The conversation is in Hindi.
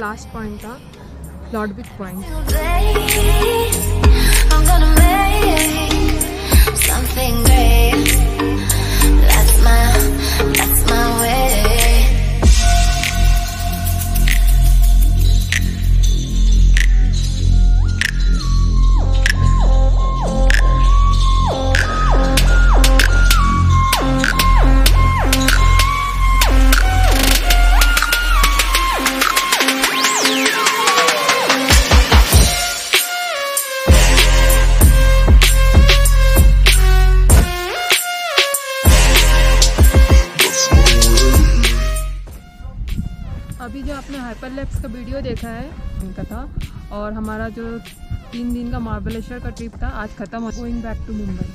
लास्ट पॉइंट था. लॉर्डबिक पॉइंट अभी जो आपने हाइपर लैप्स का वीडियो देखा है, उनका था, और हमारा जो तीन दिन का महाबलेश्वर का ट्रिप था, आज ख़त्म हो गोइंग बैक टू मुंबई